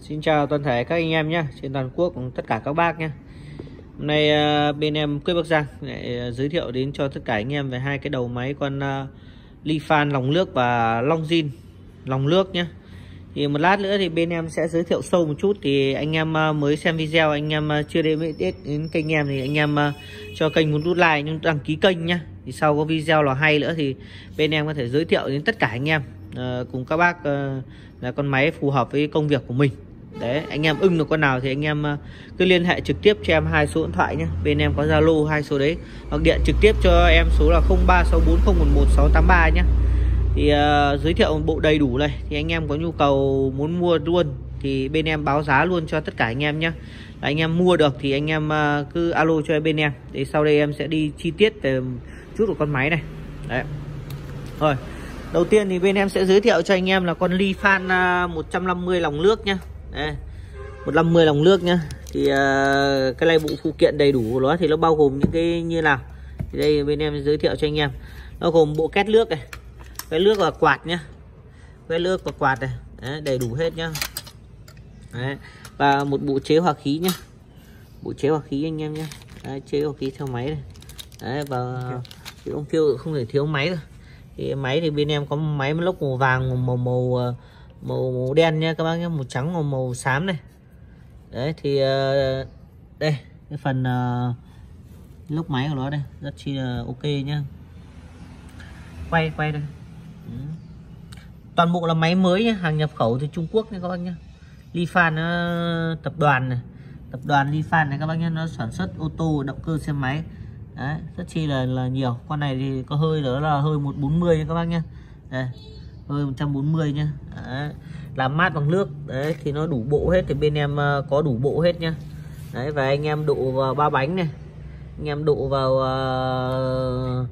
Xin chào toàn thể các anh em nhé, trên toàn quốc tất cả các bác nhé. Hôm nay ờ, bên em Quyết Bắc Giang lại ờ, giới thiệu đến cho tất cả anh em về hai cái đầu máy con ly Lifan lòng nước và Long Zin lòng nước nhé. Thì một lát nữa thì bên em sẽ giới thiệu sâu một chút thì anh em mới xem video, anh em chưa đến đến kênh em thì anh em cho kênh muốn nút like nhưng đăng ký kênh nhá thì sau có video là hay nữa thì bên em có thể giới thiệu đến tất cả anh em cùng các bác là con máy phù hợp với công việc của mình đấy anh em ưng được con nào thì anh em ờ, cứ liên hệ trực tiếp cho em hai số điện thoại nhé bên em có zalo hai số đấy hoặc điện trực tiếp cho em số là 0364011683 nhé thì uh, giới thiệu bộ đầy đủ này thì anh em có nhu cầu muốn mua luôn thì bên em báo giá luôn cho tất cả anh em nhé anh em mua được thì anh em uh, cứ alo cho bên em. Thì sau đây em sẽ đi chi tiết về chút của con máy này. Đấy. Rồi đầu tiên thì bên em sẽ giới thiệu cho anh em là con ly fan 150 lòng nước nhá đây 150 lòng nước nhá. Thì uh, cái này bộ phụ kiện đầy đủ của nó thì nó bao gồm những cái như nào? Thì đây bên em giới thiệu cho anh em. Nó gồm bộ két nước này cái nước và quạt nhá. Cái nước và quạt này Đấy, đầy đủ hết nhá. Đấy. và một bộ chế hòa khí nhá. Bộ chế hòa khí anh em nhé Đấy, chế hòa khí theo máy này. Đấy, và thì ông kêu không thể thiếu máy rồi. Thì máy thì bên em có máy lốc màu vàng màu màu màu ờ, màu, màu đen nha các bác nhé màu trắng màu màu xám này. Đấy thì uh, đây cái phần uh, lốc máy của nó đây rất chi là ok nhá. Quay quay đây. Ừ. toàn bộ là máy mới nhá hàng nhập khẩu từ Trung Quốc nha các bác nhé Lifan uh, tập đoàn này tập đoàn Lifan này các bác nhé nó sản xuất ô tô động cơ xe máy. Đấy rất chi là là nhiều. Con này thì có hơi đó là hơi 140 nha các bác nhé đây hơi 140 nhá. Đấy. làm mát bằng nước. Đấy thì nó đủ bộ hết. Thì bên em ờ, có đủ bộ hết nhá. Đấy và anh em độ vào ba bánh này. Anh em độ vào uh,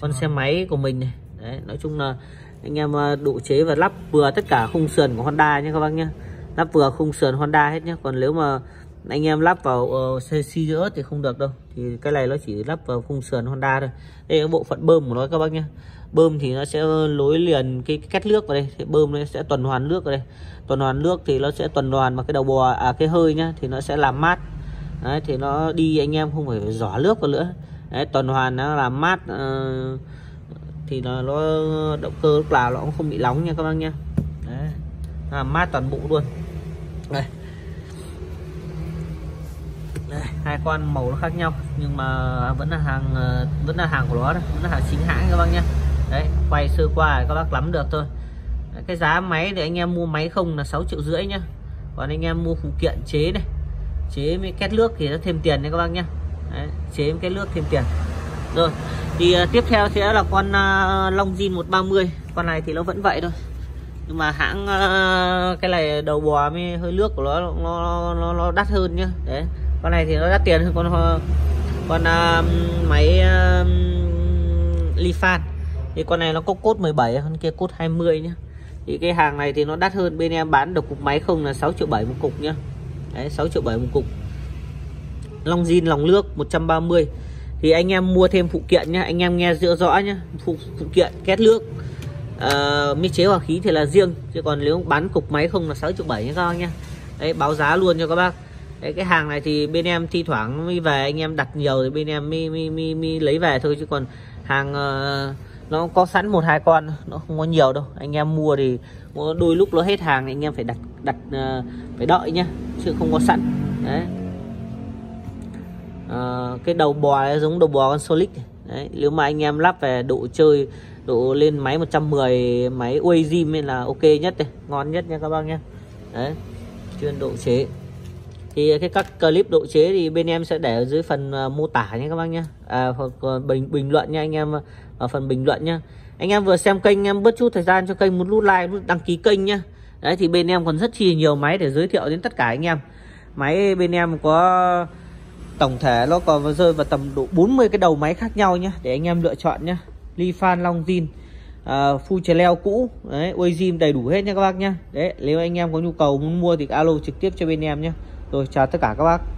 con xe máy của mình này. Đấy nói chung là anh em ờ, độ chế và lắp vừa tất cả khung sườn của Honda nhé các bác nhé lắp vừa khung sườn Honda hết nhé còn nếu mà anh em lắp vào uh, xe xi giữa thì không được đâu. Thì cái này nó chỉ lắp vào khung sườn Honda thôi. Đây là bộ phận bơm của nó các bác nhé bơm thì nó sẽ nối liền cái, cái két nước vào đây. Thì bơm nó sẽ tuần hoàn nước vào đây. Tuần hoàn nước thì nó sẽ tuần hoàn mà cái đầu bò à cái hơi nhá thì nó sẽ làm mát. Đấy, thì nó đi anh em không phải giỏ nước vào nữa. Đấy, tuần hoàn nó làm mát uh, thì nó, nó động cơ lúc nào nó cũng không bị nóng nha các bác nhá. Đấy, làm mát toàn bộ luôn. Đây đây, hai con màu nó khác nhau nhưng mà vẫn là hàng ờ, vẫn là hàng của nó đấy, vẫn là hàng chính hãng các bác nhé. Đấy quay sơ qua các bác lắm được thôi. Đấy, cái giá máy thì anh em mua máy không là 6 triệu rưỡi nhá. Còn anh em mua phụ kiện chế này chế với két nước thì nó thêm tiền đấy các bác nhé đấy, chế với cái nước thêm tiền. Rồi thì uh, tiếp theo sẽ là con uh, Long Zin 130 con này thì nó vẫn vậy thôi. Nhưng mà hãng uh, cái này đầu bò mới hơi nước của nó nó nó, nó đắt hơn nhá. Đấy con này thì nó đắt tiền hơn con con uh, máy à, uh, Lifan thì con này nó có cốt 17 con kia cốt 20 nhá. Thì cái hàng này thì nó đắt hơn bên em bán được cục máy không là 6 triệu 7 một cục nhá. Đấy 6 triệu 7 một cục. Long zin lòng nước 130 thì anh em mua thêm phụ kiện nhá anh em nghe giữa rõ nhá. Phụ, phụ kiện két nước uh, à, mi chế hòa khí thì là riêng. Chứ còn nếu bán cục máy không là 6 triệu 7 nhá các bác nhá. Đấy báo giá luôn cho các bác đấy, cái hàng này thì bên em thi thoảng mới về anh em đặt nhiều thì bên em mi mi mi, mi lấy về thôi chứ còn hàng uh, nó có sẵn một hai con nó không có nhiều đâu. Anh em mua thì đôi lúc nó hết hàng thì anh em phải đặt đặt uh, phải đợi nhá chứ không có sẵn. Đấy. Uh, cái đầu bò ấy, giống đầu bò con Solic đấy nếu mà anh em lắp về độ chơi độ lên máy 110 máy Wazim là ok nhất đây ngon nhất nha các bác nhé đấy chuyên độ chế thì cái các clip độ chế thì bên em sẽ để ở dưới phần uh, mô tả nhé các bác nhé. À, hoặc ờ, bình bình luận nha anh em ờ, ở phần bình luận nhé. Anh em vừa xem kênh em bớt chút thời gian cho kênh một nút like nút đăng ký kênh nhá đấy thì bên em còn rất chi nhiều máy để giới thiệu đến tất cả anh em. Máy bên em có tổng thể nó còn rơi vào tầm độ 40 cái đầu máy khác nhau nhá để anh em lựa chọn nhá Lifan Long Zin uh, phu chè leo cũ. Đấy Wazim đầy đủ hết nha các bác nhá đấy nếu anh em có nhu cầu muốn mua thì alo trực tiếp cho bên em nhé rồi chào tất cả các bác.